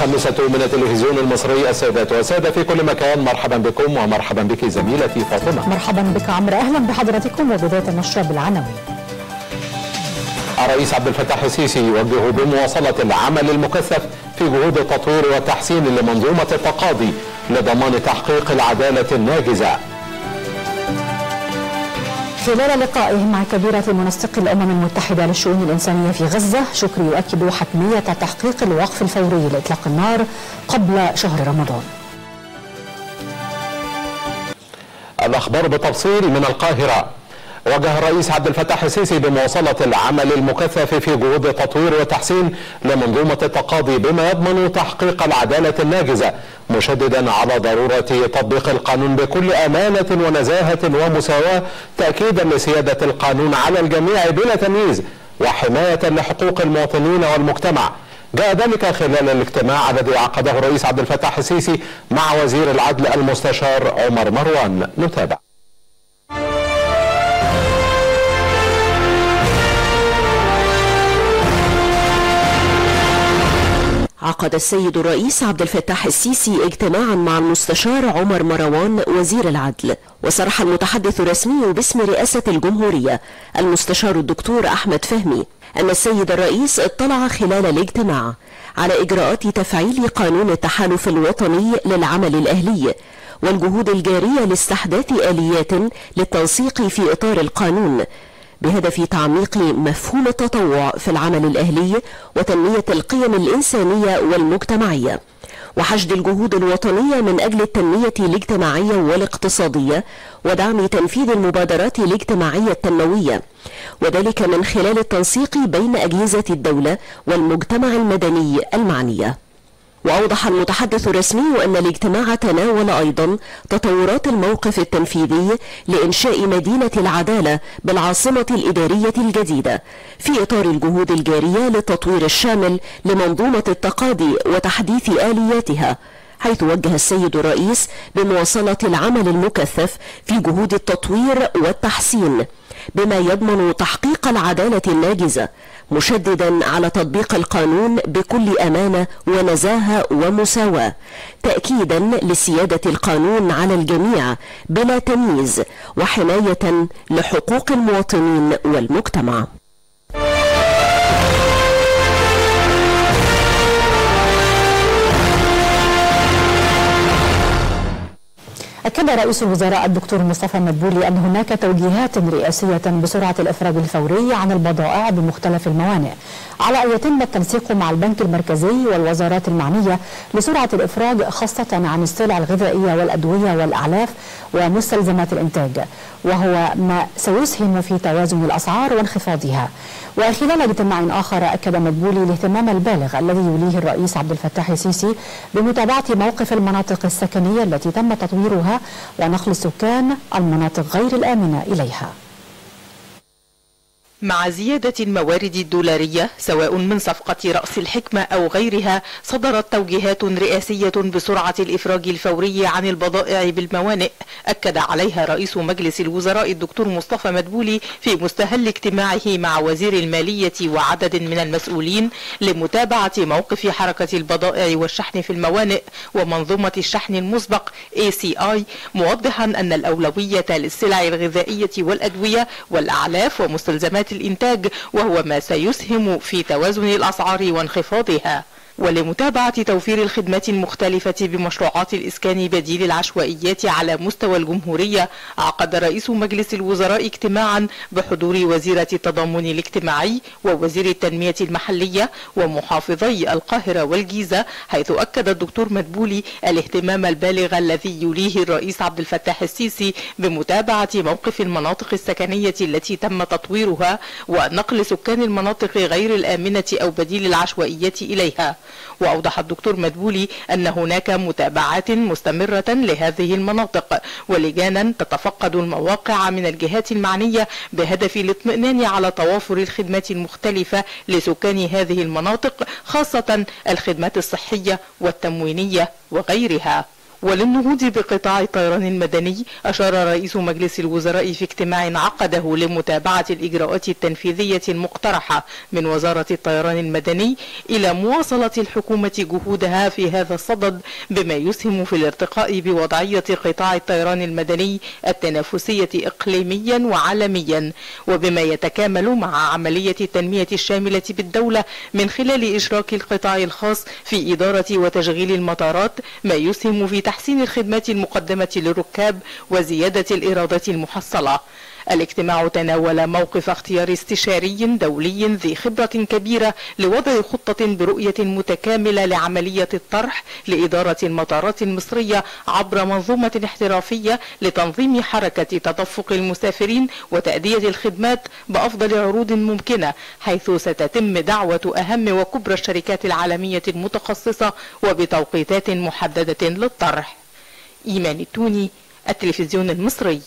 الخامسة من التلفزيون المصري السيدات والسادة في كل مكان. مرحبا بكم ومرحبا بك زميلتي فاطمة. مرحبا بك عمرو. أهلا بحضراتكم وبداية النشرة بالعناوين. الرئيس عبد الفتاح السيسي يوجه بمواصلة العمل المكثف في جهود التطوير والتحسين لمنظومة التقاضي لضمان تحقيق العدالة الناجزة. خلال لقائه مع كبيرة منسق الأمم المتحدة للشؤون الإنسانية في غزة شكري يؤكد حتمية تحقيق الوقف الفوري لإطلاق النار قبل شهر رمضان. الأخبار بتفصيل من القاهرة. وجه الرئيس عبد الفتاح السيسي بمواصلة العمل المكثف في جهود تطوير وتحسين لمنظومة التقاضي بما يضمن تحقيق العدالة الناجزة مشددا على ضرورة تطبيق القانون بكل أمانة ونزاهة ومساواة تأكيدا لسيادة القانون على الجميع بلا تمييز وحماية لحقوق المواطنين والمجتمع. جاء ذلك خلال الاجتماع الذي عقده الرئيس عبد الفتاح السيسي مع وزير العدل المستشار عمر مروان. نتابع. عقد السيد الرئيس عبد الفتاح السيسي اجتماعا مع المستشار عمر مروان وزير العدل وصرح المتحدث الرسمي باسم رئاسة الجمهورية المستشار الدكتور أحمد فهمي أن السيد الرئيس اطلع خلال الاجتماع على إجراءات تفعيل قانون التحالف الوطني للعمل الأهلي والجهود الجارية لاستحداث آليات للتنسيق في إطار القانون. بهدف تعميق مفهوم التطوع في العمل الأهلي وتنمية القيم الإنسانية والمجتمعية وحشد الجهود الوطنية من أجل التنمية الاجتماعية والاقتصادية ودعم تنفيذ المبادرات الاجتماعية التنموية وذلك من خلال التنسيق بين أجهزة الدولة والمجتمع المدني المعنية. وأوضح المتحدث الرسمي أن الاجتماع تناول أيضا تطورات الموقف التنفيذي لإنشاء مدينة العدالة بالعاصمة الإدارية الجديدة في إطار الجهود الجارية للتطوير الشامل لمنظومة التقاضي وتحديث آلياتها حيث وجه السيد الرئيس بمواصلة العمل المكثف في جهود التطوير والتحسين. بما يضمن تحقيق العدالة الناجزة مشددا على تطبيق القانون بكل أمانة ونزاهة ومساواة تأكيدا لسيادة القانون على الجميع بلا تمييز وحماية لحقوق المواطنين والمجتمع. أكد رئيس الوزراء الدكتور مصطفى مدبولي أن هناك توجيهات رئاسية بسرعة الإفراج الفوري عن البضائع بمختلف الموانئ على أن يتم التنسيق مع البنك المركزي والوزارات المعنية لسرعة الإفراج خاصة عن السلع الغذائية والأدوية والأعلاف ومستلزمات الإنتاج وهو ما سيسهم في توازن الأسعار وانخفاضها. وخلال اجتماع آخر أكد مدبولي الاهتمام البالغ الذي يوليه الرئيس عبد الفتاح السيسي بمتابعة موقف المناطق السكنية التي تم تطويرها ونقل السكان المناطق غير الآمنة إليها. مع زيادة الموارد الدولارية سواء من صفقة رأس الحكمة أو غيرها صدرت توجيهات رئاسية بسرعة الإفراج الفوري عن البضائع بالموانئ. أكد عليها رئيس مجلس الوزراء الدكتور مصطفى مدبولي في مستهل اجتماعه مع وزير المالية وعدد من المسؤولين لمتابعة موقف حركة البضائع والشحن في الموانئ ومنظومة الشحن المسبق ACI موضحا أن الأولوية للسلع الغذائية والأدوية والأعلاف ومستلزمات الإنتاج وهو ما سيسهم في توازن الأسعار وانخفاضها. ولمتابعة توفير الخدمات المختلفة بمشروعات الإسكان بديل العشوائيات على مستوى الجمهورية عقد رئيس مجلس الوزراء اجتماعا بحضور وزيرة التضامن الاجتماعي ووزير التنمية المحلية ومحافظي القاهرة والجيزة حيث أكد الدكتور مدبولي الاهتمام البالغ الذي يليه الرئيس عبد الفتاح السيسي بمتابعة موقف المناطق السكنية التي تم تطويرها ونقل سكان المناطق غير الآمنة أو بديل العشوائيات إليها. وأوضح الدكتور مدبولي أن هناك متابعات مستمرة لهذه المناطق ولجانا تتفقد المواقع من الجهات المعنية بهدف الاطمئنان على توافر الخدمات المختلفة لسكان هذه المناطق خاصة الخدمات الصحية والتموينية وغيرها. وللنهوض بقطاع الطيران المدني أشار رئيس مجلس الوزراء في اجتماع عقده لمتابعة الإجراءات التنفيذية المقترحة من وزارة الطيران المدني إلى مواصلة الحكومة جهودها في هذا الصدد بما يسهم في الارتقاء بوضعية قطاع الطيران المدني التنافسية إقليميا وعالميا وبما يتكامل مع عملية التنمية الشاملة بالدولة من خلال إشراك القطاع الخاص في إدارة وتشغيل المطارات ما يسهم في تحسين الخدمات المقدمة للركاب وزيادة الإيرادات المحصلة. الاجتماع تناول موقف اختيار استشاري دولي ذي خبرة كبيرة لوضع خطة برؤية متكاملة لعملية الطرح لإدارة المطارات المصرية عبر منظومة احترافية لتنظيم حركة تدفق المسافرين وتأدية الخدمات بأفضل عروض ممكنة حيث ستتم دعوة أهم وكبرى الشركات العالمية المتخصصة وبتوقيتات محددة للطرح. إيمان التوني التلفزيون المصري.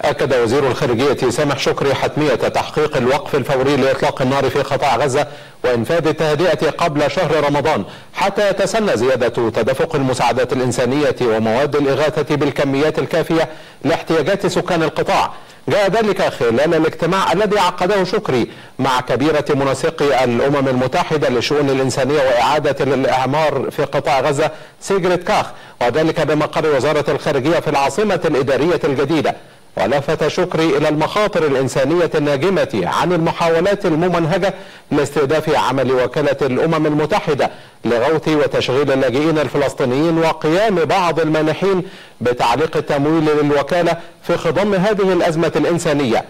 أكد وزير الخارجية سامح شكري حتمية تحقيق الوقف الفوري لإطلاق النار في قطاع غزة وإنفاذ التهدئة قبل شهر رمضان حتى يتسنى زيادة تدفق المساعدات الإنسانية ومواد الإغاثة بالكميات الكافية لاحتياجات سكان القطاع. جاء ذلك خلال الاجتماع الذي عقده شكري مع كبيرة منسقي الأمم المتحدة للشؤون الإنسانية وإعادة الإعمار في قطاع غزة سيجريت كاخ وذلك بمقر وزارة الخارجية في العاصمة الإدارية الجديدة. ولفت شكري إلى المخاطر الإنسانية الناجمة عن المحاولات الممنهجة لاستهداف عمل وكالة الأمم المتحدة لغوث وتشغيل اللاجئين الفلسطينيين وقيام بعض المانحين بتعليق التمويل للوكالة في خضم هذه الأزمة الإنسانية.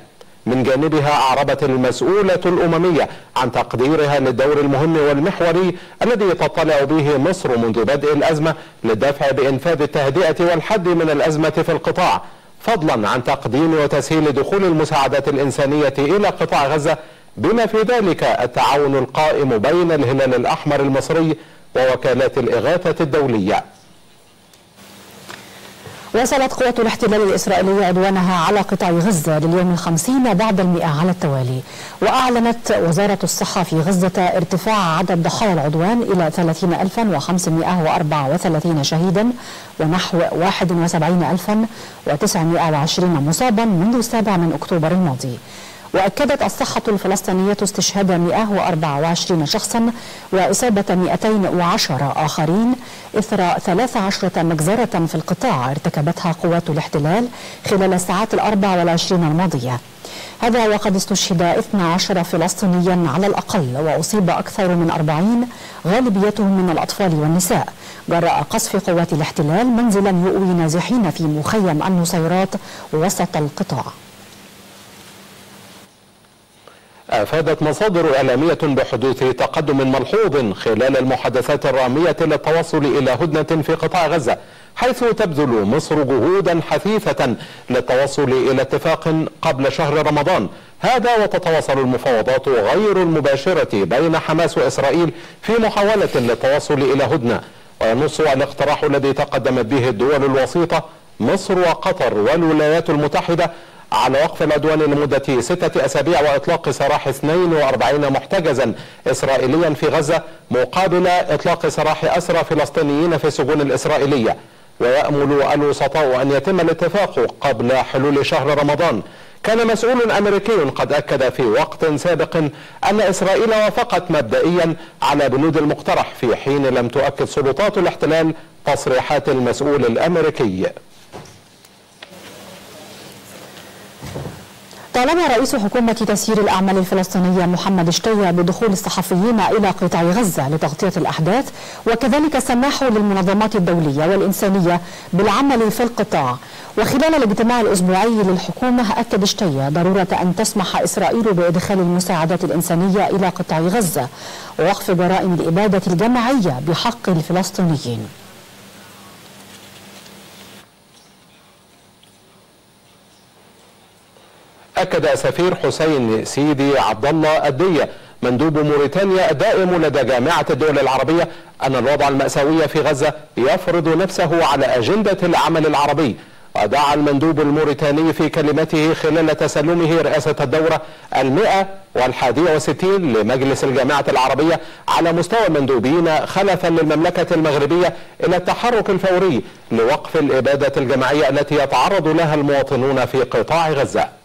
من جانبها أعربت المسؤولة الأممية عن تقديرها للدور المهم والمحوري الذي تطلع به مصر منذ بدء الأزمة للدفع بإنفاذ التهدئة والحد من الأزمة في القطاع. فضلا عن تقديم وتسهيل دخول المساعدات الإنسانية إلى قطاع غزة بما في ذلك التعاون القائم بين الهلال الأحمر المصري ووكالات الإغاثة الدولية. واصلت قوات الاحتلال الإسرائيلي عدوانها على قطاع غزة لليوم الخمسين بعد المئة على التوالي. وأعلنت وزارة الصحة في غزة ارتفاع عدد ضحايا العدوان إلى 30534 شهيدا ونحو 71920 مصابا منذ السابع من أكتوبر الماضي. وأكدت الصحة الفلسطينية استشهاد 124 شخصا وإصابة 210 آخرين إثر 13 مجزرة في القطاع ارتكبتها قوات الاحتلال خلال الساعات الأربع والعشرين الماضية. هذا وقد استشهد 12 فلسطينيا على الأقل وأصيب أكثر من 40 غالبيتهم من الأطفال والنساء. جراء قصف قوات الاحتلال منزلا يؤوي نازحين في مخيم النصيرات وسط القطاع. أفادت مصادر إعلامية بحدوث تقدم ملحوظ خلال المحادثات الرامية للتوصل إلى هدنة في قطاع غزة حيث تبذل مصر جهودا حثيثة للتوصل إلى اتفاق قبل شهر رمضان. هذا وتتواصل المفاوضات غير المباشرة بين حماس وإسرائيل في محاولة للتوصل إلى هدنة. وينص الاقتراح الذي تقدمت به الدول الوسيطة مصر وقطر والولايات المتحدة على وقف العدوان لمدة ستة أسابيع وإطلاق سراح 42 محتجزا إسرائيليا في غزة مقابل إطلاق سراح أسرى فلسطينيين في السجون الإسرائيلية. ويأمل الوسطاء أن يتم الاتفاق قبل حلول شهر رمضان. كان مسؤول أمريكي قد أكد في وقت سابق أن إسرائيل وافقت مبدئيا على بنود المقترح في حين لم تؤكد سلطات الاحتلال تصريحات المسؤول الأمريكي. طالب رئيس حكومة تسيير الأعمال الفلسطينية محمد شتية بدخول الصحفيين إلى قطاع غزة لتغطية الأحداث وكذلك سماح للمنظمات الدولية والإنسانية بالعمل في القطاع. وخلال الاجتماع الأسبوعي للحكومة أكد شتية ضرورة أن تسمح إسرائيل بإدخال المساعدات الإنسانية إلى قطاع غزة ووقف جرائم الإبادة الجماعية بحق الفلسطينيين. أكد سفير حسين سيدي عبد الله الدية مندوب موريتانيا الدائم لدى جامعة الدول العربية أن الوضع المأساوي في غزة يفرض نفسه على أجندة العمل العربي. ودعا المندوب الموريتاني في كلمته خلال تسلمه رئاسة الدورة المئة والحادية وستين لمجلس الجامعة العربية على مستوى المندوبين خلفا للمملكة المغربية إلى التحرك الفوري لوقف الإبادة الجماعية التي يتعرض لها المواطنون في قطاع غزة.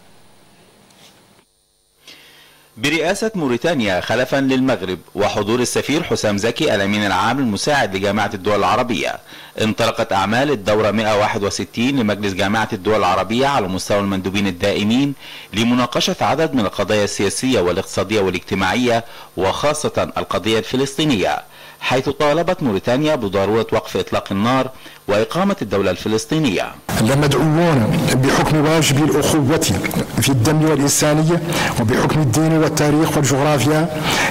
برئاسة موريتانيا خلفا للمغرب وحضور السفير حسام زكي الأمين العام المساعد لجامعة الدول العربية. انطلقت أعمال الدورة 161 لمجلس جامعة الدول العربية على مستوى المندوبين الدائمين لمناقشة عدد من القضايا السياسية والاقتصادية والاجتماعية وخاصة القضية الفلسطينية. حيث طالبت موريتانيا بضرورة وقف إطلاق النار وإقامة الدولة الفلسطينية. لمدعوون بحكم واجب الأخوة في الدم والإنسانية وبحكم الدين والتاريخ والجغرافيا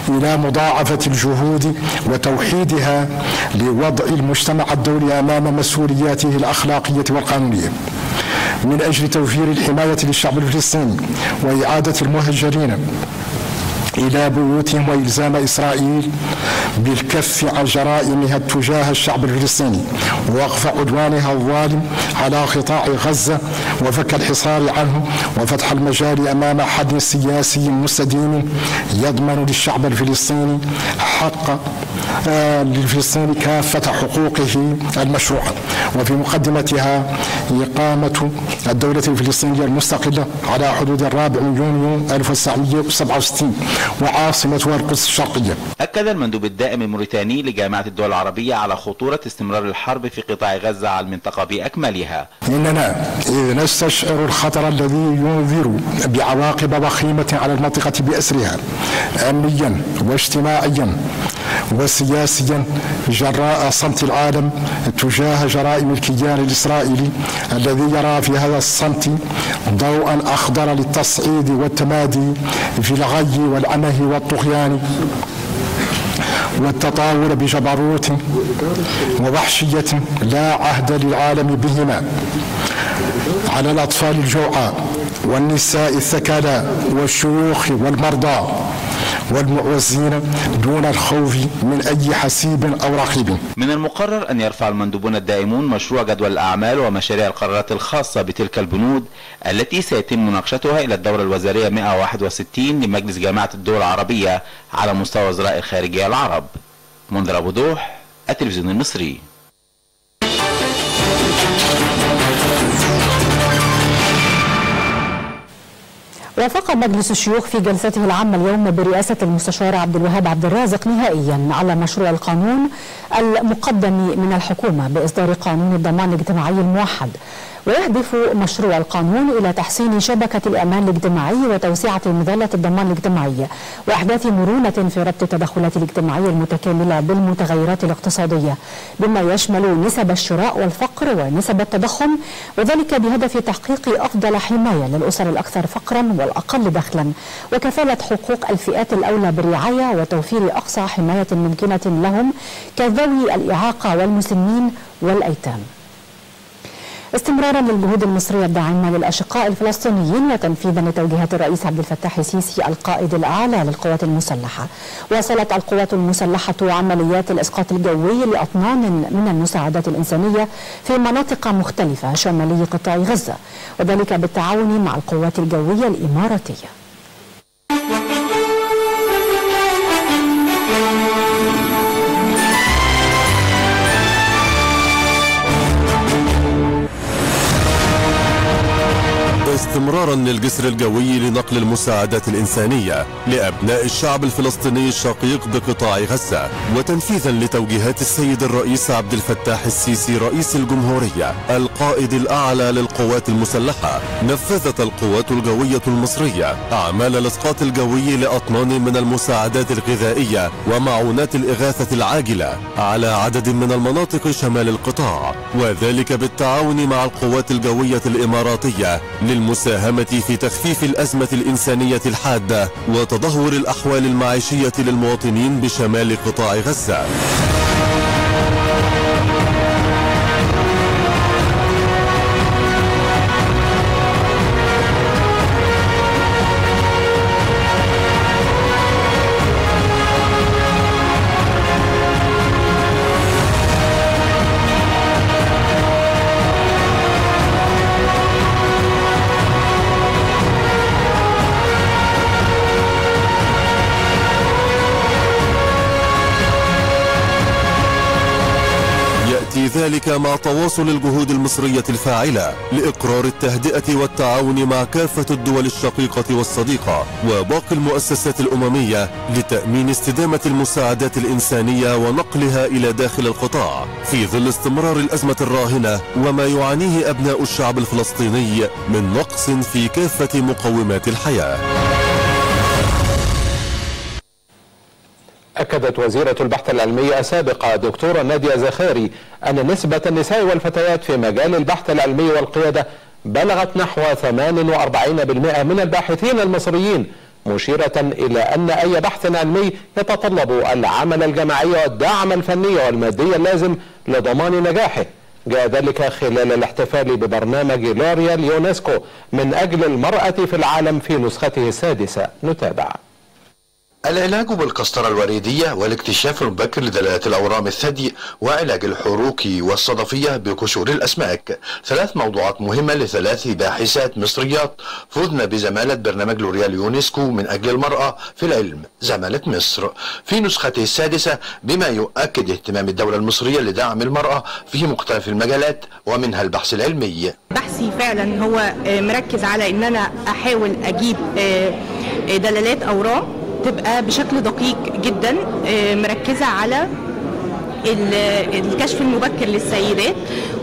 إلى مضاعفة الجهود وتوحيدها لوضع المجتمع الدولي أمام مسؤولياته الأخلاقية والقانونية. من أجل توفير الحماية للشعب الفلسطيني وإعادة المهجرين إلى بيوتهم وإلزام إسرائيل بالكف عن جرائمها تجاه الشعب الفلسطيني ووقف عدوانها الظالم على قطاع غزة وفك الحصار عنه وفتح المجال أمام حد سياسي مستديم يضمن للشعب الفلسطيني حق للفلسطيني كافة حقوقه المشروعة وفي مقدمتها إقامة الدولة الفلسطينية المستقلة على حدود الرابع من يونيو 1967 وعاصمتها القدس الشرقية. أكد المندوب الدائم الموريتاني لجامعة الدول العربية على خطورة استمرار الحرب في قطاع غزة على المنطقة بأكملها. إننا إذ نستشعر الخطر الذي ينذر بعواقب وخيمة على المنطقة بأسرها أمنيا واجتماعيا. وسياسيا جراء صمت العالم تجاه جرائم الكيان الإسرائيلي الذي يرى في هذا الصمت ضوءا أخضر للتصعيد والتمادي في الغي والعمه والطغيان والتطاول بجبروت ووحشية لا عهد للعالم بهما. على الأطفال الجوعى والنساء الثكالى والشيوخ والمرضى والمعوزين دون الخوف من أي حسيب أو رقيب. من المقرر أن يرفع المندوبون الدائمون مشروع جدول الأعمال ومشاريع القرارات الخاصة بتلك البنود التي سيتم مناقشتها إلى الدورة الوزارية 161 لمجلس جامعة الدول العربية على مستوى وزراء الخارجية العرب. منذر أبو دوح التلفزيون المصري. وافق مجلس الشيوخ في جلسته العامة اليوم برئاسة المستشار عبد الوهاب عبد الرازق نهائيا على مشروع القانون المقدم من الحكومة بإصدار قانون الضمان الاجتماعي الموحد. ويهدف مشروع القانون إلى تحسين شبكة الأمان الاجتماعي وتوسعة مظلة الضمان الاجتماعي وإحداث مرونة في ربط التدخلات الاجتماعية المتكاملة بالمتغيرات الاقتصادية بما يشمل نسب الشراء والفقر ونسب التضخم وذلك بهدف تحقيق أفضل حماية للأسر الأكثر فقرا والأقل دخلا وكفالة حقوق الفئات الأولى بالرعاية وتوفير أقصى حماية ممكنة لهم كذوي الإعاقة والمسنين والأيتام. استمرارا للجهود المصرية الداعمة للأشقاء الفلسطينيين وتنفيذا لتوجيهات الرئيس عبد الفتاح السيسي القائد الأعلى للقوات المسلحة. واصلت القوات المسلحة عمليات الإسقاط الجوي لأطنان من المساعدات الإنسانية في مناطق مختلفة شمالي قطاع غزة وذلك بالتعاون مع القوات الجوية الإماراتية. استمرارا للجسر الجوي لنقل المساعدات الإنسانية لأبناء الشعب الفلسطيني الشقيق بقطاع غزة وتنفيذا لتوجيهات السيد الرئيس عبد الفتاح السيسي رئيس الجمهورية القائد الأعلى للقوات المسلحة. نفذت القوات الجوية المصرية أعمال الإسقاط الجوي لأطنان من المساعدات الغذائية ومعونات الإغاثة العاجلة على عدد من المناطق شمال القطاع وذلك بالتعاون مع القوات الجوية الإماراتية للمساهمة في تخفيف الأزمة الإنسانية الحادة وتدهور الأحوال المعيشية للمواطنين بشمال قطاع غزة. ذلك مع تواصل الجهود المصرية الفاعلة لإقرار التهدئة والتعاون مع كافة الدول الشقيقة والصديقة وباقي المؤسسات الأممية لتأمين استدامة المساعدات الإنسانية ونقلها إلى داخل القطاع في ظل استمرار الأزمة الراهنة وما يعانيه أبناء الشعب الفلسطيني من نقص في كافة مقومات الحياة. أكدت وزيرة البحث العلمي السابقة دكتورة نادية زخاري أن نسبة النساء والفتيات في مجال البحث العلمي والقيادة بلغت نحو 48% من الباحثين المصريين مشيرة إلى أن أي بحث علمي يتطلب العمل الجماعي والدعم الفني والمادي اللازم لضمان نجاحه. جاء ذلك خلال الاحتفال ببرنامج لوريال يونسكو من أجل المرأة في العالم في نسخته السادسة. نتابع. العلاج بالقسطرة الوريدية والاكتشاف المبكر لدلالات الأورام الثدي وعلاج الحروق والصدفية بقشور الأسماك. ثلاث موضوعات مهمة لثلاث باحثات مصريات. فزن بزمالة برنامج لوريال يونسكو من أجل المرأة في العلم زمالة مصر. في نسخته السادسة بما يؤكد اهتمام الدولة المصرية لدعم المرأة في مختلف المجالات ومنها البحث العلمي. بحثي فعلا هو مركز على إن أنا أحاول أجيب دلالات أورام تبقى بشكل دقيق جدا مركزة على الكشف المبكر للسيدات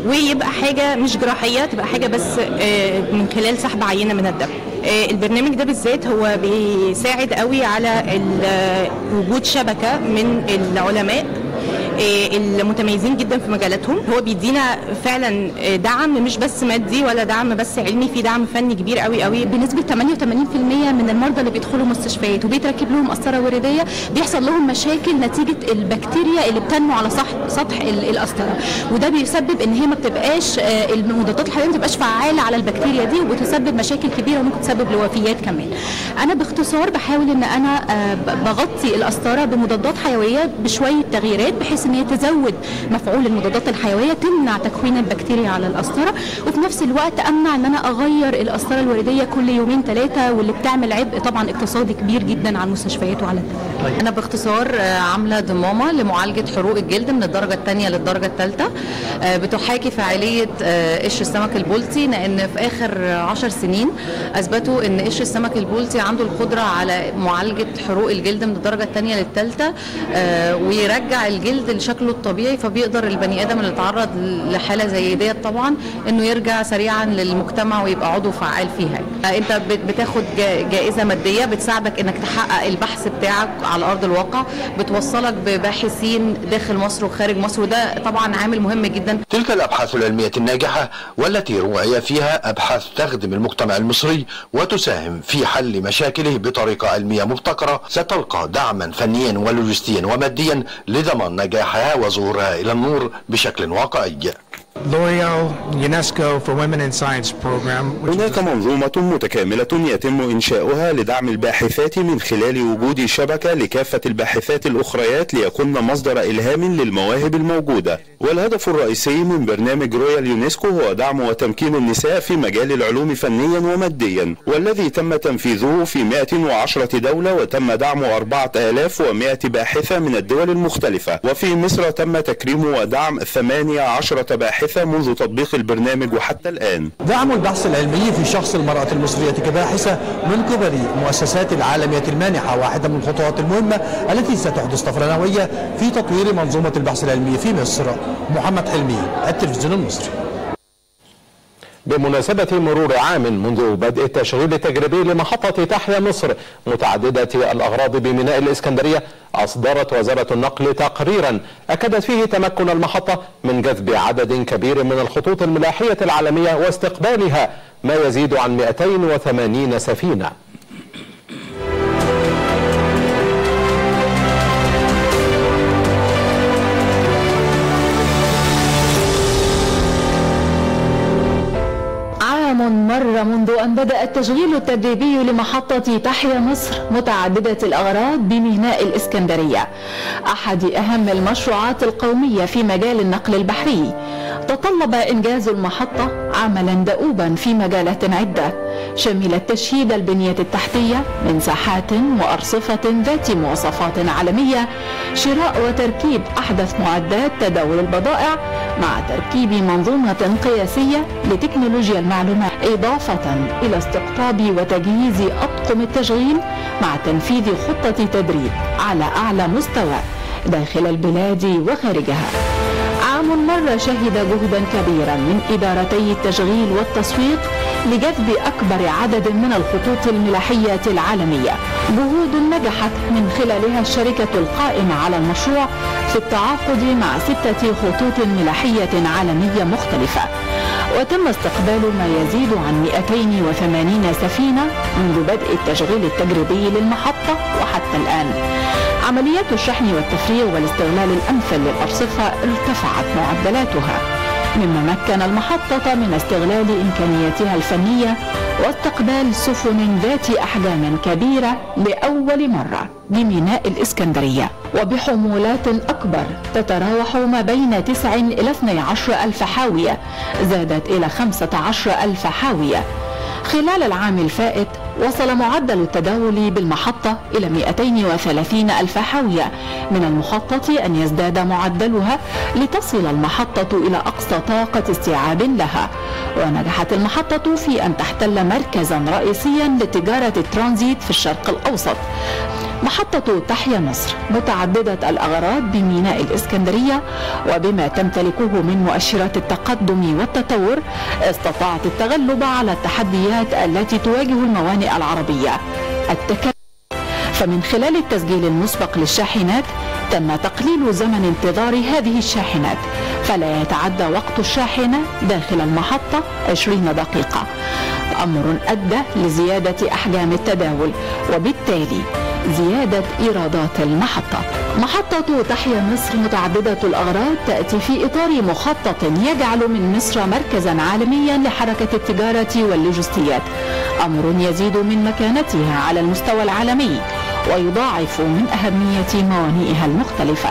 ويبقى حاجة مش جراحية تبقى حاجة بس من خلال سحب عينة من الدم. البرنامج ده بالذات هو بيساعد قوي على وجود شبكة من العلماء المتميزين جدا في مجالاتهم. هو بيدينا فعلا دعم مش بس مادي ولا دعم بس علمي في دعم فني كبير قوي قوي. بنسبة 88% من المرضى اللي بيدخلوا مستشفيات وبيتركب لهم قسطره وردية بيحصل لهم مشاكل نتيجة البكتيريا اللي بتنمو على سطح سطح القسطره وده بيسبب إن هي ما بتبقاش المضادات الحيوية ما بتبقاش فعالة على البكتيريا دي وبتسبب مشاكل كبيرة وممكن تسبب لوفيات كمان. أنا باختصار بحاول إن أنا بغطي القسطره بمضادات حيوية بشوية تغييرات بحيث ان هي تزود مفعول المضادات الحيوية تمنع تكوين البكتيريا على القسطره وفي نفس الوقت أمنع إن أنا أغير القسطره الوردية كل يومين ثلاثة واللي بتعمل عبء طبعا اقتصادي كبير جدا على المستشفيات وعلى الدولة. أنا باختصار عاملة ضمامة لمعالجة حروق الجلد من الدرجة الثانية للدرجة الثالثه بتحاكي فعاليه قش السمك البلطي لأن في آخر عشر سنين أثبتوا إن قش السمك البلطي عنده القدرة على معالجة حروق الجلد من الدرجة الثانية للثالثه ويرجع الجلد لشكله الطبيعي. فبيقدر البني آدم اللي اتعرض لحالة زي ديت طبعا إنه يرجع سريعا للمجتمع ويبقى عضو فعال فيها. أنت بتاخد جائزة مادية بتساعدك إنك تحقق البحث بتاعك على أرض الواقع بتوصلك بباحثين داخل مصر وخارج مصر وده طبعا عامل مهم جدا. تلك الأبحاث العلمية الناجحة والتي روعي فيها أبحاث تخدم المجتمع المصري وتساهم في حل مشاكله بطريقة علمية مبتكرة ستلقى دعما فنيا ولوجستيا وماديا لضمان نجاحها وظهورها إلى النور بشكل واقعي. هناك منظومة متكاملة يتم إنشاؤها لدعم الباحثات من خلال وجود شبكة لكافة الباحثات الأخريات ليكون مصدر إلهام للمواهب الموجودة. والهدف الرئيسي من برنامج رويال يونسكو هو دعم وتمكين النساء في مجال العلوم فنيا وماديا والذي تم تنفيذه في 110 دولة وتم دعم 4100 باحثة من الدول المختلفة. وفي مصر تم تكريم ودعم 18 باحثة منذ تطبيق البرنامج وحتى الآن. دعم البحث العلمي في شخص المرأة المصرية كباحثة من قبل المؤسسات العالمية المانحة واحدة من الخطوات المهمة التي ستحدث طفرة نووية في تطوير منظومة البحث العلمي في مصر. محمد حلمي التلفزيون المصري. بمناسبة مرور عام منذ بدء التشغيل التجريبي لمحطة تحيا مصر متعددة الأغراض بميناء الإسكندرية أصدرت وزارة النقل تقريرا أكدت فيه تمكن المحطة من جذب عدد كبير من الخطوط الملاحية العالمية واستقبالها ما يزيد عن 280 سفينة. مر منذ أن بدأ التشغيل التدريبي لمحطة تحيا مصر متعددة الأغراض بميناء الإسكندرية. أحد أهم المشروعات القومية في مجال النقل البحري. تطلب إنجاز المحطة عملا دؤوبا في مجالات عدة شملت تشييد البنية التحتية من ساحات وأرصفة ذات مواصفات عالمية شراء وتركيب أحدث معدات تداول البضائع مع تركيب منظومة قياسية لتكنولوجيا المعلومات إضافة إلى استقطاب وتجهيز أطقم التشغيل مع تنفيذ خطة تدريب على أعلى مستوى داخل البلاد وخارجها. عام مر شهد جهدا كبيرا من إدارتي التشغيل والتسويق لجذب أكبر عدد من الخطوط الملاحية العالمية. جهود نجحت من خلالها الشركة القائمة على المشروع في التعاقد مع ستة خطوط ملاحية عالمية مختلفة. وتم استقبال ما يزيد عن 280 سفينة منذ بدء التشغيل التجريبي للمحطة وحتى الآن. عمليات الشحن والتفريغ والاستغلال الأمثل للأرصفة ارتفعت معدلاتها. مما مكن المحطة من استغلال إمكانياتها الفنية واستقبال سفن ذات أحجام كبيرة لأول مرة بميناء الإسكندرية. وبحمولات أكبر تتراوح ما بين 9 إلى 12 ألف حاوية زادت إلى 15 ألف حاوية. خلال العام الفائت وصل معدل التداول بالمحطة إلى 230 ألف حاوية. من المخطط أن يزداد معدلها لتصل المحطة إلى أقصى طاقة استيعاب لها. ونجحت المحطة في أن تحتل مركزا رئيسيا لتجارة الترانزيت في الشرق الأوسط. محطة تحيا مصر متعددة الأغراض بميناء الإسكندرية وبما تمتلكه من مؤشرات التقدم والتطور استطاعت التغلب على التحديات التي تواجه الموانئ العربية. التكلم فمن خلال التسجيل المسبق للشاحنات تم تقليل زمن انتظار هذه الشاحنات فلا يتعدى وقت الشاحنة داخل المحطة 20 دقيقة. أمر أدى لزيادة أحجام التداول وبالتالي زيادة إيرادات المحطة. محطة تحيا مصر متعددة الأغراض تأتي في إطار مخطط يجعل من مصر مركزا عالميا لحركة التجارة واللوجستيات. أمر يزيد من مكانتها على المستوى العالمي ويضاعف من أهمية موانئها المختلفة.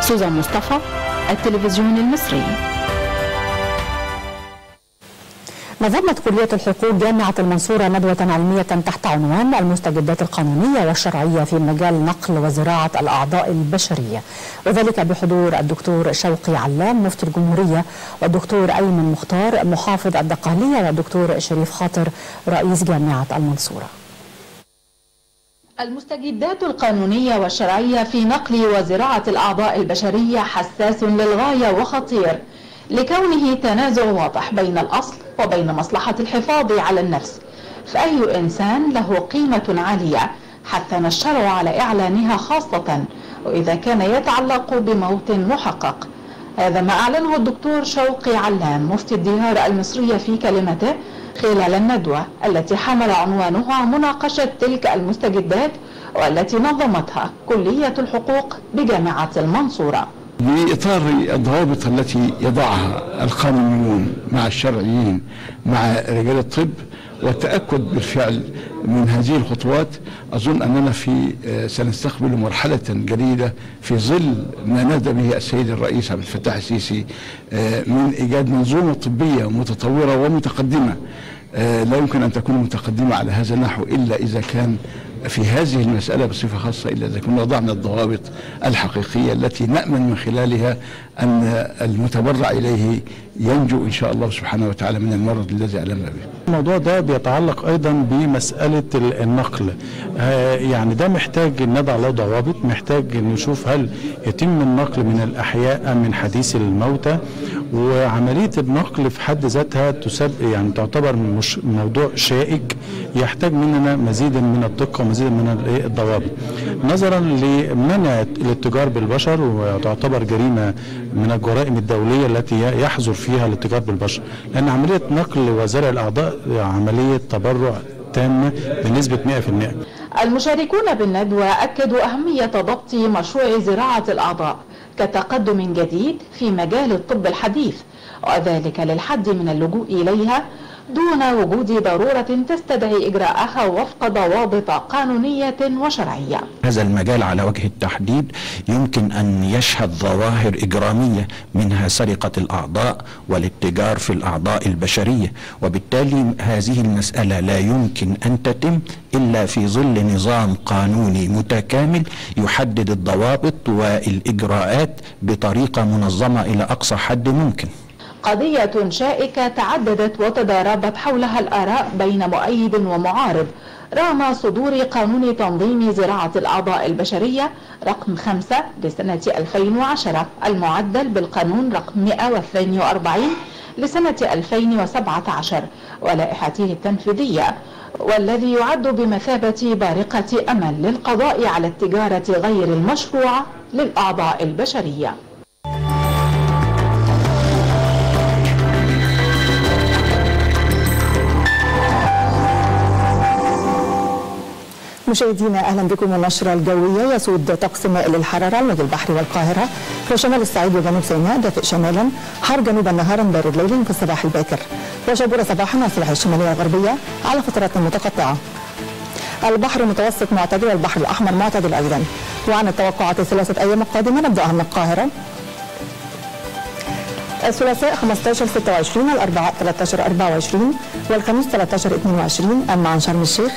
سوزان مصطفى التلفزيون المصري. نظمت كلية الحقوق جامعة المنصورة ندوة علمية تحت عنوان المستجدات القانونية والشرعية في مجال نقل وزراعة الأعضاء البشرية. وذلك بحضور الدكتور شوقي علام مفتي الجمهورية والدكتور أيمن مختار محافظ الدقهلية والدكتور شريف خاطر رئيس جامعة المنصورة. المستجدات القانونية والشرعية في نقل وزراعة الأعضاء البشرية حساس للغاية وخطير لكونه تنازع واضح بين الأصل وبين مصلحة الحفاظ على النفس. فأي إنسان له قيمة عالية حثنا الشرع على إعلانها خاصة وإذا كان يتعلق بموت محقق. هذا ما أعلنه الدكتور شوقي علام مفتي الديار المصرية في كلمته خلال الندوة التي حمل عنوانها مناقشة تلك المستجدات والتي نظمتها كلية الحقوق بجامعة المنصورة. بإطار الضوابط التي يضعها القانونيون مع الشرعيين مع رجال الطب والتأكد بالفعل من هذه الخطوات أظن أننا في سنستقبل مرحلة جديدة في ظل ما نادى به السيد الرئيس عبد الفتاح السيسي من إيجاد منظومة طبية متطورة ومتقدمة لا يمكن أن تكون متقدمة على هذا النحو إلا إذا كان في هذه المسألة بصفة خاصة إلا إذا كنا وضعنا الضوابط الحقيقية التي نأمن من خلالها أن المتبرع إليه ينجو إن شاء الله سبحانه وتعالى من المرض الذي ألم به. الموضوع ده بيتعلق أيضا بمسألة النقل. آه يعني ده محتاج نضع له ضوابط محتاج نشوف هل يتم النقل من الأحياء من حديث الموتى. وعملية النقل في حد ذاتها تسب يعني تعتبر مش موضوع شائك. يحتاج مننا مزيدا من الدقة ومزيدا من الضوابط. نظرا لمنع الاتجار بالبشر وتعتبر جريمة من الجرائم الدولية التي يحظر فيها الاتجار بالبشر. لأن عملية نقل وزرع الأعضاء عملية تبرع تامه بنسبة 100% المشاركون بالندوة أكدوا أهمية ضبط مشروع زراعة الأعضاء كتقدم جديد في مجال الطب الحديث وذلك للحد من اللجوء إليها دون وجود ضرورة تستدعي إجراءها وفق ضوابط قانونية وشرعية. هذا المجال على وجه التحديد يمكن أن يشهد ظواهر إجرامية منها سرقة الأعضاء والاتجار في الأعضاء البشرية وبالتالي هذه المسألة لا يمكن أن تتم إلا في ظل نظام قانوني متكامل يحدد الضوابط والإجراءات بطريقة منظمة إلى أقصى حد ممكن. قضية شائكة تعددت وتضاربت حولها الآراء بين مؤيد ومعارض. رغم صدور قانون تنظيم زراعة الأعضاء البشرية رقم 5 لسنة 2010 المعدل بالقانون رقم 142 لسنة 2017 ولائحته التنفيذية والذي يعد بمثابة بارقة أمل للقضاء على التجارة غير المشروعة للأعضاء البشرية. مشاهدينا أهلا بكم. النشرة الجوية يسود طقس مائل الحرارة على وجه البحر والقاهرة. وشمال الصعيد وجنوب سيناء دافئ شمالا. حار جنوبا نهارا بارد ليلا في الصباح الباكر. وشبوره صباحا على الشمالية الغربية على فترات متقطعة. البحر المتوسط معتدل والبحر الأحمر معتدل أيضا. وعن التوقعات الثلاثة أيام القادمه نبداها من القاهرة. الثلاثاء 15 26 الأربعاء 13 24 والخميس 13 22 أما عن شرم الشيخ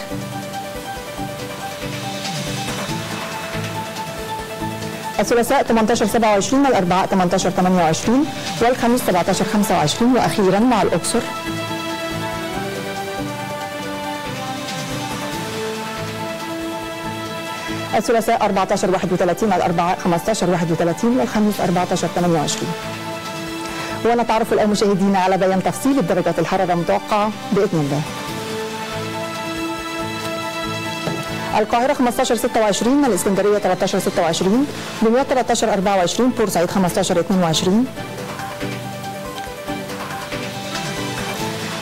الثلاثاء 18 27 الاربعاء 18 28 والخميس 17 25 وأخيرا مع الاقصر الثلاثاء 14 31 الاربعاء 15 31 والخميس 14 28 ونتعرف الآن مشاهدينا على بيان تفصيل درجات الحرارة المتوقعة بإذن الله. القاهرة 15 26 الإسكندرية 13 26 دمياط 13 24 بورسعيد 15 22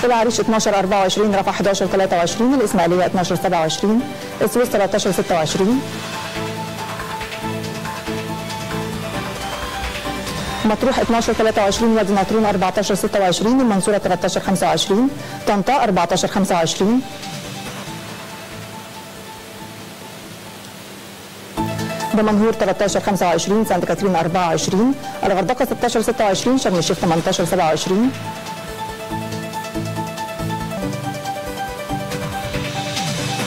العريش 12 24 رفح 11 23 الإسماعيلية 12 27 السويس 13 26 مطروح 12 23 وادي نطرون 14 26 المنصورة 13 25 طنطا 14 25 دمنهور 13 25 سانت كاترين 24 الغردقة 16 26 شرم الشيخ 18 27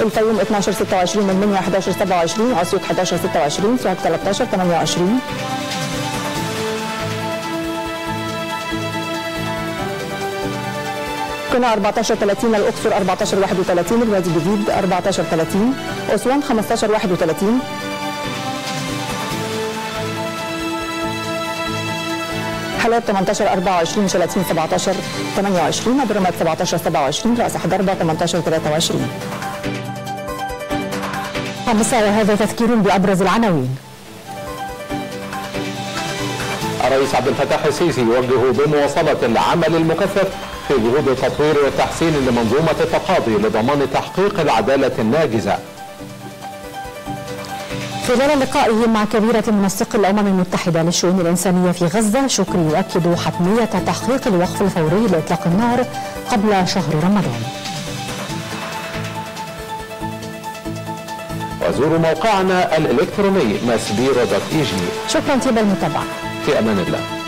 الفيوم 12 26 المنيا 11 27 أسيوط 11 26 سوهاج 13 28 قنا 14 30 الأقصر 14 31 الوادي الجديد 14 30 أسوان 15 31 حلب 18 24 شلاتين 17 28 ابرمات 17 27 رأس حضربه 18 23 مساء هذا تذكير بأبرز العناوين. الرئيس عبد الفتاح السيسي يوجه بمواصلة العمل المكثف في جهود التطوير والتحسين لمنظومة التقاضي لضمان تحقيق العدالة الناجزة. خلال لقائه مع كبيرة منسق الأمم المتحدة للشؤون الإنسانية في غزة شكري يؤكد حتمية تحقيق الوقف الفوري لإطلاق النار قبل شهر رمضان. وزوروا موقعنا الإلكتروني إيجي شكرا طيب المتابعة. في أمان الله.